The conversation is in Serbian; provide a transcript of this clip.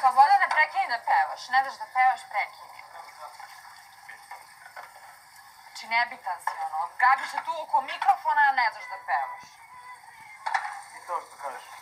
Kao ne da prekini da pevaš, ne daš da pevaš, prekini. Znači, nebitan si, ono. Gabiš se tu oko mikrofona, a ne daš da pevaš. I to što kažeš.